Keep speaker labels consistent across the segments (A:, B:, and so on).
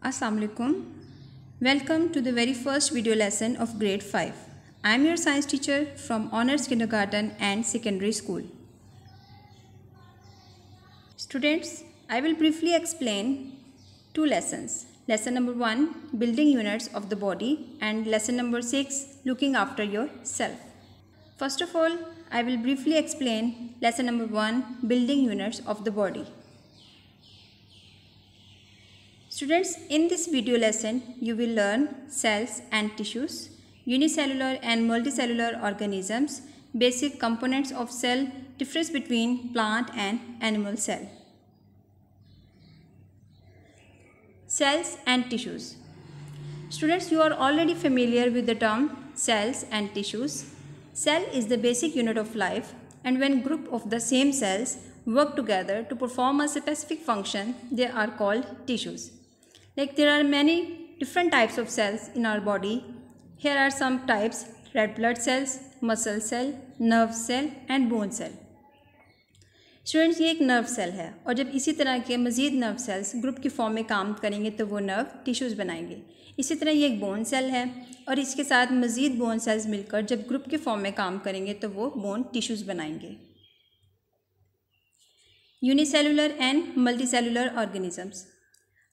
A: Assalamualaikum. Welcome to the very first video lesson of grade 5. I am your science teacher from Honors Kindergarten and Secondary School. Students, I will briefly explain two lessons. Lesson number 1 Building units of the body and lesson number 6 Looking after yourself. First of all, I will briefly explain lesson number 1 Building units of the body. Students, in this video lesson, you will learn cells and tissues, unicellular and multicellular organisms, basic components of cell, difference between plant and animal cell. Cells and tissues. Students, you are already familiar with the term cells and tissues. Cell is the basic unit of life and when group of the same cells work together to perform a specific function, they are called tissues. Like there are many different types of cells in our body. Here are some types red blood cells, muscle cell, nerve cell and bone cell. Students ये एक nerve cell है। और जब इसी तरह के मज़ीद nerve cells group की फॉर्म में काम करेंगे तो वो नर्व टिश्यूज़ बनाएँगे। इसी तरह ये एक बोन सेल है। और इसके साथ मज़ीद बोन सेल्स मिलकर जब ग्रुप के फॉर्म में काम करेंगे तो वो बोन टिश्यूज़ बनाएँगे। Unicellular and multicellular organisms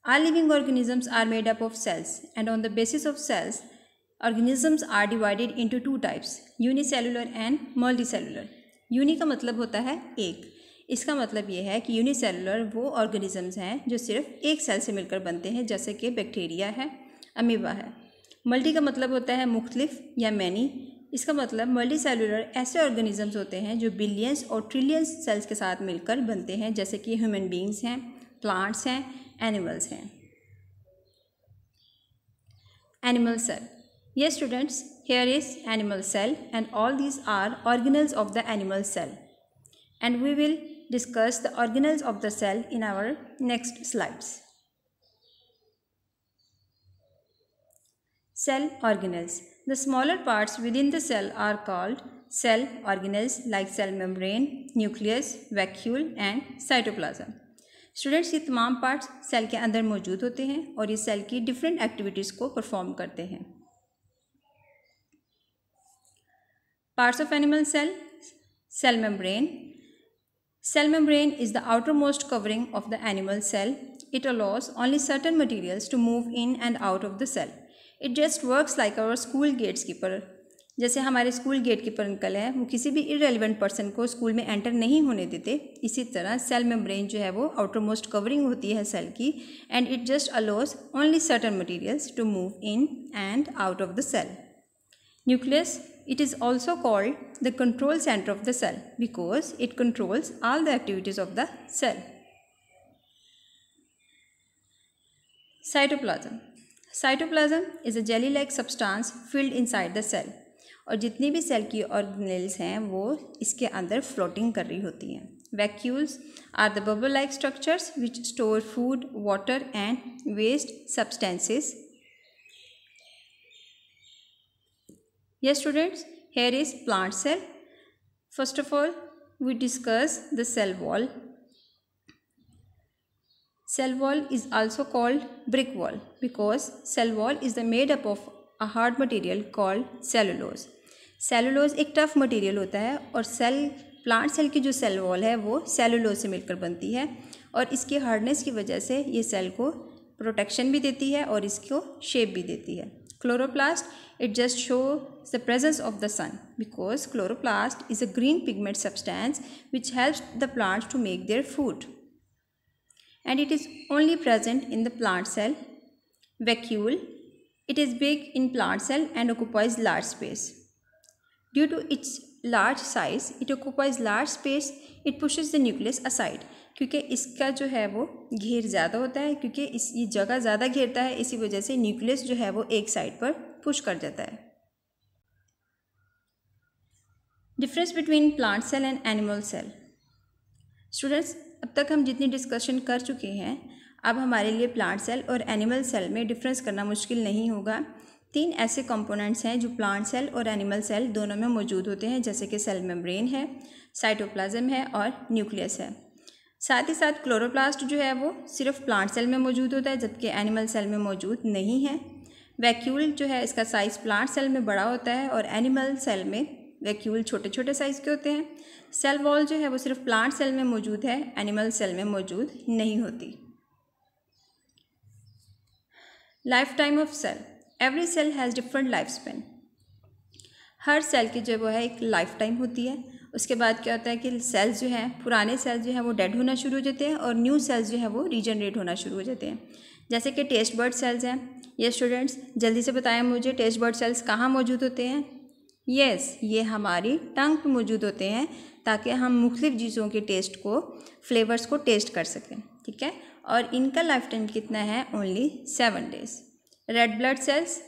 A: All living organisms are made up of cells and on the basis of cells, organisms are divided into two types, unicellular and multicellular. Uni का मतलब होता है एक। इसका मतलब ये है कि यूनिसेलुलर वो ऑर्गेनिजम्स हैं जो सिर्फ़ एक सेल से मिलकर बनते हैं जैसे कि बैक्टीरिया है अमीबा है। मल्टी का मतलब होता है मुख्तलिफ़ या मैनी इसका मतलब मल्टी सेलुलर ऐसे ऑर्गेनिजम्स होते हैं जो बिलियंस और ट्रिलियंस सेल्स के साथ मिलकर बनते हैं जैसे कि ह्यूमन बींग्स हैं प्लांट्स हैं animals हैं animal cell. Yes students here is animal cell and all these are organelles of the animal cell. And we will discuss the organelles of the cell in our next slides. Cell organelles. The smaller parts within the cell are called cell organelles like cell membrane nucleus vacuole and cytoplasm. Students ये तमाम parts cell के अंदर मौजूद होते हैं और ये cell की डिफरेंट एक्टिविटीज़ को परफॉर्म करते हैं। Parts of animal cell cell membrane. Cell membrane is the outermost covering of the animal cell. It allows only certain materials to move in and out of the cell. It just works like our school gates keeper. जैसे हमारे school gate keeper uncle है, वो किसी भी irrelevant person को school में enter नहीं होने देते। इसी तरह सेल मेम्ब्रेन जो है वो आउटर मोस्ट कवरिंग होती है सेल की and it just allows only certain materials to move in and out of the cell nucleus it is also called the control centre of the cell because it controls all the activities of the cell cytoplasm cytoplasm is a jelly like substance filled inside the cell और जितनी भी cell की organelles हैं, वो इसके अंदर floating कर रही होती हैं। Vacuoles are the bubble like structures which store food water and waste substances yes students here is plant cell first of all we discuss the cell wall cell wall is also called brick wall because cell wall is the made up of a hard material called cellulose cellulose एक tough material होता है और cell, plant cell की जो cell wall है वो cellulose से मिलकर बनती है और इसकी हार्डनेस की वजह से ये सेल को प्रोटेक्शन भी देती है और इसको शेप भी देती है। Chloroplast it just show the presence of the sun because chloroplast is a green pigment substance which helps the plants to make their food and it is only present in the plant cell vacuole it is big in plant cell and occupies large space Due to its large size, it occupies large space, it pushes the nucleus aside. क्योंकि इसका जो है वो घेर ज़्यादा होता है क्योंकि इस ये जगह ज़्यादा घेरता है इसी वजह से न्यूक्लियस जो है वो एक साइड पर पुश कर जाता है difference between plant cell and animal cell students अब तक हम जितनी डिस्कशन कर चुके हैं अब हमारे लिए प्लांट सेल और एनिमल सेल में डिफरेंस करना मुश्किल नहीं होगा तीन ऐसे कंपोनेंट्स हैं जो प्लांट सेल और एनिमल सेल दोनों में मौजूद होते हैं, जैसे कि सेल मेम्ब्रेन है साइटोप्लाज्म है और न्यूक्लियस है। साथ ही साथ क्लोरोप्लास्ट जो है वो सिर्फ़ प्लांट सेल में मौजूद होता है, जबकि एनिमल सेल में मौजूद नहीं है। वैक्यूल जो है इसका साइज़ प्लांट सेल में बड़ा होता है और एनिमल सेल में वैक्यूल छोटे छोटे साइज़ के होते हैं। सेल वॉल जो है वो सिर्फ़ प्लांट सेल में मौजूद है एनिमल सेल में मौजूद नहीं होती। Lifetime of cell every cell has different life span her cell की जो वो है एक लाइफ टाइम होती है। उसके बाद क्या होता है कि सेल्स जो हैं पुराने सेल्स जो हैं वो डेड होना शुरू हो जाते हैं और न्यू सेल्स जो है वो रीजनरेट होना शुरू हो जाते हैं। जैसे कि टेस्ट बर्ड सेल्स हैं। ये स्टूडेंट्स जल्दी से बताएँ मुझे टेस्ट बर्ड सेल्स कहाँ मौजूद होते हैं? यस yes, ये हमारी टंग पे मौजूद होते हैं ताकि हम मुख्तलिफ़ चीज़ों के टेस्ट को फ्लेवर्स को टेस्ट कर सकें ठीक है? और इनका लाइफ टाइम कितना है? Only seven days red blood cells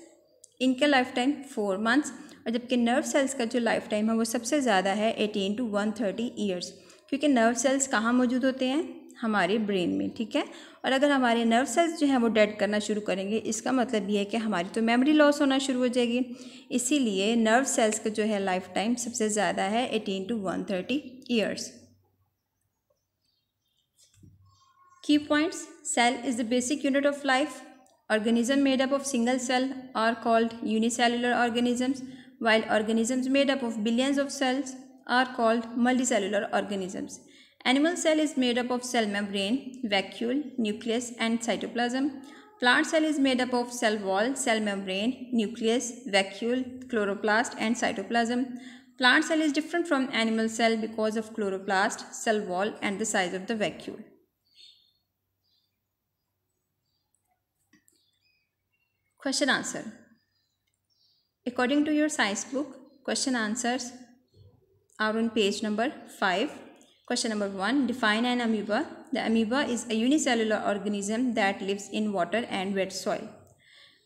A: इनका लाइफ टाइम फोर मंथ्स और जबकि नर्व सेल्स का जो लाइफ टाइम है वो सबसे ज़्यादा है eighteen to one thirty years क्योंकि नर्व सेल्स कहाँ मौजूद होते हैं? हमारे ब्रेन में, ठीक है? और अगर हमारे नर्व सेल्स जो हैं वो डेड करना शुरू करेंगे, इसका मतलब ये है कि हमारी तो मेमोरी लॉस होना शुरू हो जाएगी। इसीलिए नर्व सेल्स का जो है लाइफ टाइम सबसे ज़्यादा है eighteen to one thirty years key points cell is the basic unit of life organism made up of single cell are called unicellular organisms while organisms made up of billions of cells are called multicellular organisms Animal cell is made up of cell membrane, vacuole, nucleus and cytoplasm. Plant cell is made up of cell wall, cell membrane, nucleus, vacuole, chloroplast and cytoplasm. Plant cell is different from animal cell because of chloroplast, cell wall and the size of the vacuole. Question answer. According to your science book, question answers are on page number 5 Question number 1. Define an amoeba. The amoeba is a unicellular organism that lives in water and wet soil.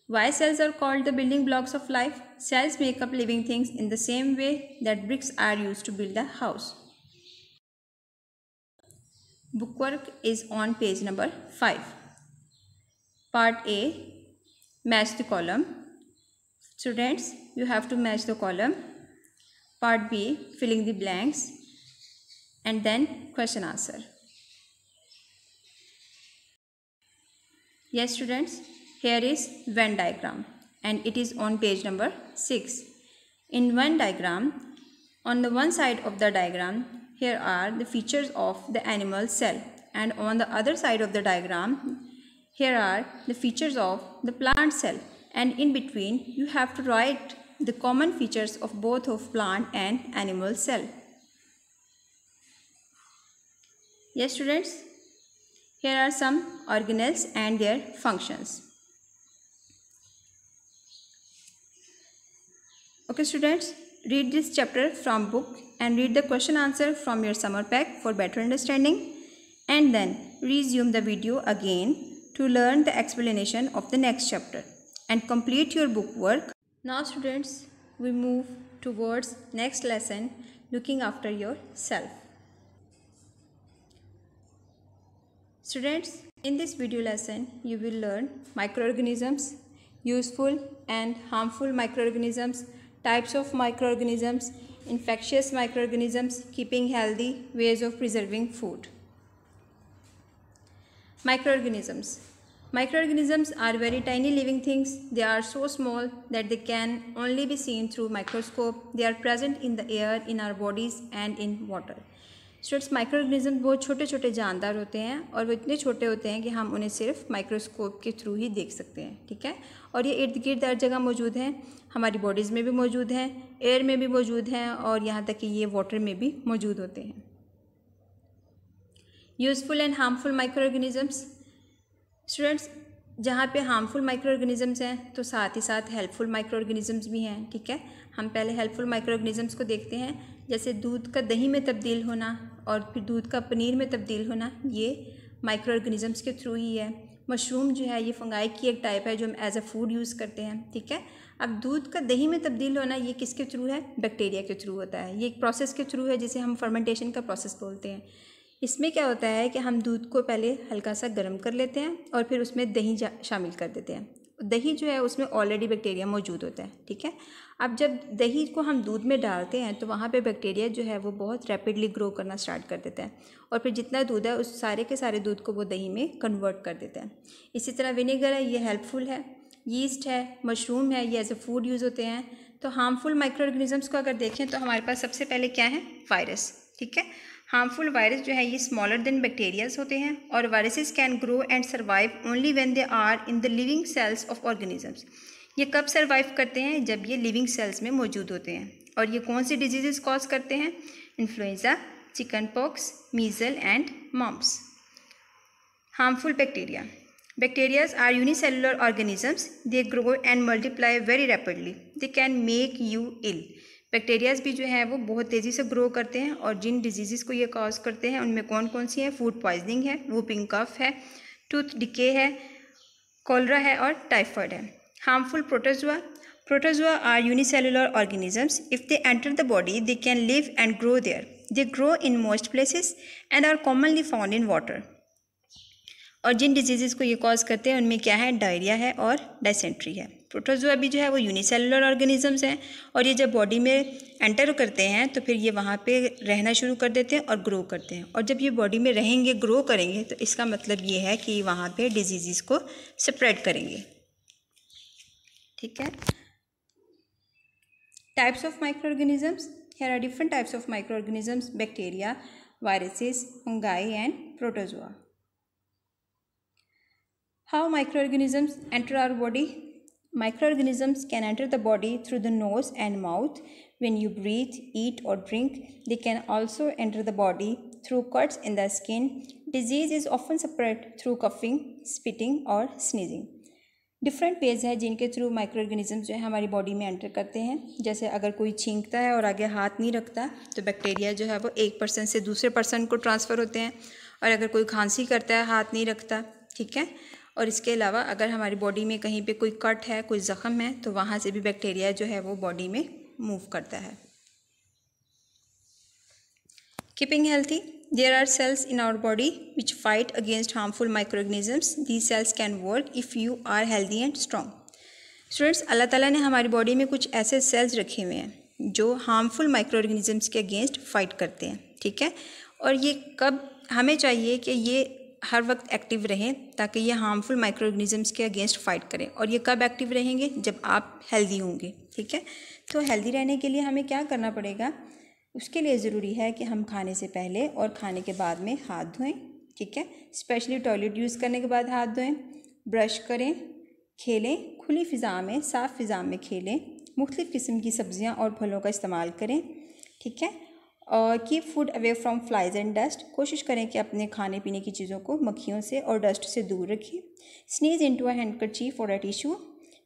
A: Why cells are called the building blocks of life? Cells make up living things in the same way that bricks are used to build a house. Bookwork is on page number 5. Part A. Match the column. Students, you have to match the column. Part B. Filling the blanks and then question answer. Yes students, here is Venn diagram and it is on page number 6. In Venn diagram, on the one side of the diagram, here are the features of the animal cell and on the other side of the diagram, here are the features of the plant cell and in between you have to write the common features of both of plant and animal cell. Yes students, here are some organelles and their functions. Okay students, read this chapter from book and read the question answer from your summer pack for better understanding and then resume the video again to learn the explanation of the next chapter and complete your book work. Now students, we move towards next lesson looking after yourself. Students, in this video lesson, you will learn microorganisms, useful and harmful microorganisms, types of microorganisms, infectious microorganisms, keeping healthy, ways of preserving food. Micro organisms micro organisms are very tiny living things they are so small that they can only be seen through microscope they are present in the air in our bodies and in water students micro organisms बहुत छोटे छोटे जानदार होते हैं और वो इतने छोटे होते हैं कि हम उन्हें सिर्फ़ माइक्रोस्कोप के थ्रू ही देख सकते हैं, ठीक है? और ये इर्द गिर्द हर जगह मौजूद हैं। हमारी बॉडीज़ में भी मौजूद हैं एयर में भी मौजूद हैं और यहाँ तक कि ये वाटर में भी मौजूद होते हैं। Useful and harmful micro organisms students जहाँ पे हार्मफुल माइक्रो ऑर्गेनिजम्स हैं तो साथ ही साथ हेल्पफुल माइक्रो ऑर्गेनिजम्स भी हैं, ठीक है? हम पहले हेल्पफुल माइक्रो ऑर्गेनिजम्स को देखते हैं, जैसे दूध का दही में तब्दील होना और फिर दूध का पनीर में तब्दील होना, ये माइक्रो ऑर्गेनिजम्स के थ्रू ही है। मशरूम जो है, ये फंगाई की एक टाइप है जो हम एज अ फ़ूड यूज़ करते हैं, ठीक है? अब दूध का दही में तब्दील होना, ये किसके थ्रू है? बैक्टीरिया के थ्रू होता है। ये एक प्रोसेस के थ्रू है, जिसे हम फर्मेंटेशन का प्रोसेस बोलते हैं। इसमें क्या होता है कि हम दूध को पहले हल्का सा गर्म कर लेते हैं और फिर उसमें दही शामिल कर देते हैं। दही जो है उसमें ऑलरेडी बैक्टीरिया मौजूद होता है, ठीक है? अब जब दही को हम दूध में डालते हैं तो वहाँ पे बैक्टीरिया जो है वो बहुत रैपिडली ग्रो करना स्टार्ट कर देता है और फिर जितना दूध है उस सारे के सारे दूध को वो दही में कन्वर्ट कर देता है। इसी तरह विनेगर है, ये हेल्पफुल है। यीस्ट है मशरूम है, ये एज ए फ़ूड यूज़ होते हैं। तो हार्मफुल माइक्रो ऑर्गेनिजम्स को अगर देखें तो हमारे पास सबसे पहले क्या है? वायरस ठीक है? हार्मफुल वायरस जो है, ये स्मॉलर देन बैक्टीरियाज होते हैं और viruses can grow and survive only when they are in the living cells of organisms ये कब सर्वाइव करते हैं जब ये लिविंग सेल्स में मौजूद होते हैं और ये कौन सी डिजीजेस कॉज करते हैं influenza chickenpox measle and mumps harmful bacteria Bacteria are unicellular organisms. They grow and multiply very rapidly. They can make you ill. Bacterias भी जो है, वो बहुत तेज़ी से ग्रो करते हैं और जिन डिज़ीज़ को ये कॉज करते हैं, उनमें कौन कौन सी है? फ़ूड पॉइजनिंग है वूपिंग कफ है टूथ डिके है कोलरा है और टाइफॉइड है। Harmful protozoa protozoa are unicellular organisms if they enter the body they can live and grow there they grow in most places and are commonly found in water और जिन disease को ये cause करते हैं, उनमें क्या है? डायरिया है और डायसेंट्री है। प्रोटोजोआ भी जो है वो यूनिसेलुलर ऑर्गेनिजम्स हैं और ये जब बॉडी में एंटर करते हैं तो फिर ये वहाँ पे रहना शुरू कर देते हैं और ग्रो करते हैं। और जब ये बॉडी में रहेंगे ग्रो करेंगे तो इसका मतलब ये है कि वहाँ पे डिज़ीज़ को स्प्रेड करेंगे। ठीक है? Types of micro organisms here are different types of micro organisms bacteria viruses fungi and protozoa How microorganisms enter our body? Microorganisms can enter the body through the nose and mouth when you breathe, eat, or drink. They can also enter the body through cuts in the skin. Disease is often spread through coughing, spitting, or sneezing. Different page है जिनके through micro organisms जो है हमारी body में enter करते हैं जैसे अगर कोई छींकता है और आगे हाथ नहीं रखता तो बैक्टीरिया जो है वो एक पर्सन से दूसरे पर्सन को ट्रांसफ़र होते हैं और अगर कोई खांसी करता है हाथ नहीं रखता ठीक है और इसके अलावा अगर हमारी बॉडी में कहीं पे कोई कट है, कोई ज़ख़म है तो वहाँ से भी बैक्टीरिया जो है वो बॉडी में मूव करता है। Keeping healthy there are cells in our body which fight against harmful microorganisms the cells can work if you are healthy and strong students Allah Ta'ala ने हमारी बॉडी में कुछ ऐसे सेल्स रखे हुए हैं जो हार्मफुल माइक्रो ऑर्गेनिजम्स के अगेंस्ट फाइट करते हैं, ठीक है? और ये कब हमें चाहिए कि ये हर वक्त एक्टिव रहें ताकि ये हार्मफुल माइक्रो ऑर्गेनिजम्स के अगेंस्ट फाइट करें। और ये कब एक्टिव रहेंगे? जब आप हेल्दी होंगे, ठीक है? तो हेल्दी रहने के लिए हमें क्या करना पड़ेगा? उसके लिए ज़रूरी है कि हम खाने से पहले और खाने के बाद में हाथ धोएँ, ठीक है? स्पेशली टॉयलेट यूज़ करने के बाद हाथ धोएँ ब्रश करें, खेलें, खुली फ़िज़ा में, साफ़ फ़िज़ा में खेलें, मुख्तलिफ़ किस्म की सब्ज़ियाँ और फलों का इस्तेमाल करें, ठीक है? और keep food away from flies and dust कोशिश करें कि अपने खाने पीने की चीज़ों को मक्खियों से और डस्ट से दूर रखें। Sneeze to a chief or a tissue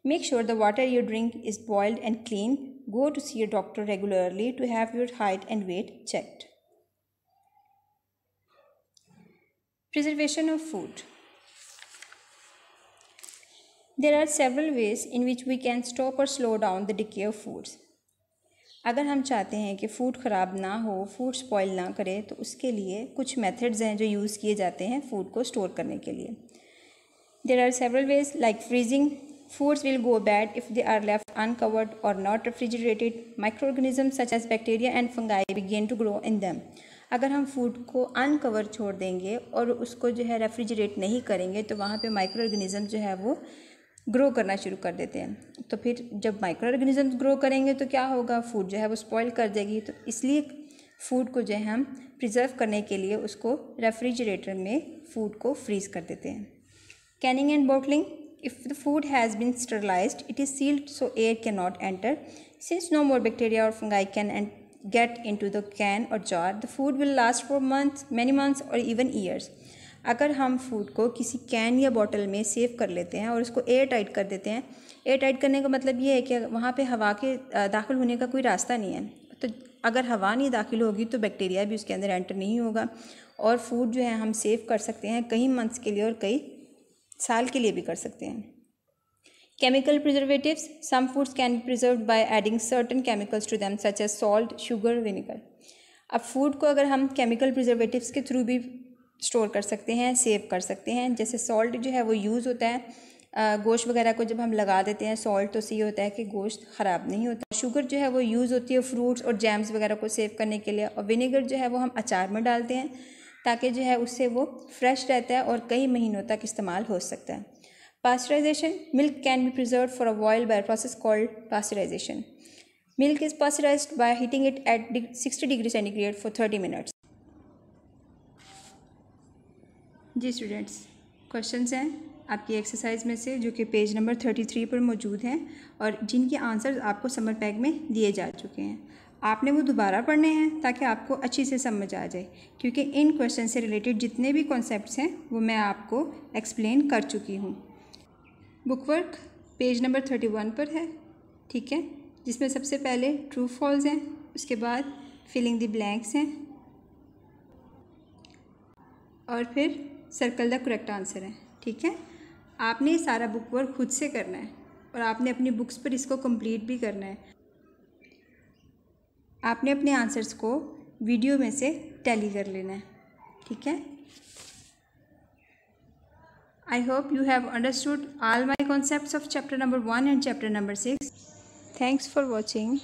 A: make sure the water you drink is boiled and clean go to see your doctor regularly to have your height and weight checked Preservation of food. There are several ways in which we can stop or slow down the decay of. अगर हम चाहते हैं कि food ख़राब ना हो food spoil ना करे तो उसके लिए कुछ मेथड्स हैं जो यूज़ किए जाते हैं फ़ूड को स्टोर करने के लिए। There are several ways like freezing foods will go bad if they are left uncovered or not refrigerated micro organism such as bacteria and fungi begin to grow in them अगर हम food को uncover छोड़ देंगे और उसको जो है refrigerate नहीं करेंगे तो वहाँ पे माइक्रो ऑर्गेनिज्म जो है वो ग्रो करना शुरू कर देते हैं। तो फिर जब माइक्रो ऑर्गेनिजम्स ग्रो करेंगे तो क्या होगा? फ़ूड जो है वो स्पॉइल कर देगी। तो इसलिए फ़ूड को जो है हम प्रिजर्व करने के लिए उसको रेफ्रिजरेटर में फ़ूड को फ्रीज़ कर देते हैं। Canning and bottling if the food has been sterilised it is sealed so air can not enter since no more bacteria or fungi can and get into the can or jar the food will last for months many months or even years अगर हम food को किसी can या bottle में save कर लेते हैं और उसको एयर टाइट कर देते हैं एयर टाइट करने का मतलब ये है कि वहाँ पे हवा के दाखिल होने का कोई रास्ता नहीं है। तो अगर हवा नहीं दाखिल होगी तो बैक्टीरिया भी उसके अंदर एंटर नहीं होगा और फ़ूड जो है हम सेव कर सकते हैं कई मंथ्स के लिए और कई साल के लिए भी कर सकते हैं। Chemical preservatives some foods can preserve by adding certain chemicals to them such as salt sugar vinegar अब फ़ूड को अगर हम केमिकल प्रिजर्वेटिव्स के थ्रू भी स्टोर कर सकते हैं, सेव कर सकते हैं। जैसे सॉल्ट जो है वो यूज़ होता है। गोश्त वगैरह को जब हम लगा देते हैं सॉल्ट तो सही होता है कि गोश्त ख़राब नहीं होता। शुगर जो है वो यूज़ होती है फ्रूट्स और जैम्स वगैरह को सेव करने के लिए। और विनेगर जो है वो हम अचार में डालते हैं, ताकि जो है उससे वो फ्रेश रहता है और कई महीनों तक इस्तेमाल हो सकता है। Pasteurization milk can be preserve for a boil by process called pasteurization milk is pasteurized by heating it at sixty degree centigrade for thirty minutes ji students questions हैं आपकी एक्सरसाइज में से, जो कि पेज नंबर थर्टी थ्री पर मौजूद हैं और जिनके आंसर्स आपको समर पैक में दिए जा चुके हैं। आपने वो दोबारा पढ़ने हैं ताकि आपको अच्छी से समझ आ जाए, क्योंकि इन क्वेश्चन से रिलेटेड जितने भी कॉन्सेप्ट हैं, वो मैं आपको एक्सप्लेन कर चुकी हूँ। Book work page number thirty one पर है, ठीक है? जिसमें सबसे पहले ट्रू फॉल्स हैं, उसके बाद फिलिंग द ब्लैंक्स हैं, और फिर सर्कल द करेक्ट आंसर है, ठीक है? आपने ये सारा बुक वर्क खुद से करना है और आपने अपनी बुक्स पर इसको कंप्लीट भी करना है। आपने अपने आंसर्स को वीडियो में से टैली कर लेना है, ठीक है? I hope you have understood all my concept of chapter number one and chapter number six thanks for watching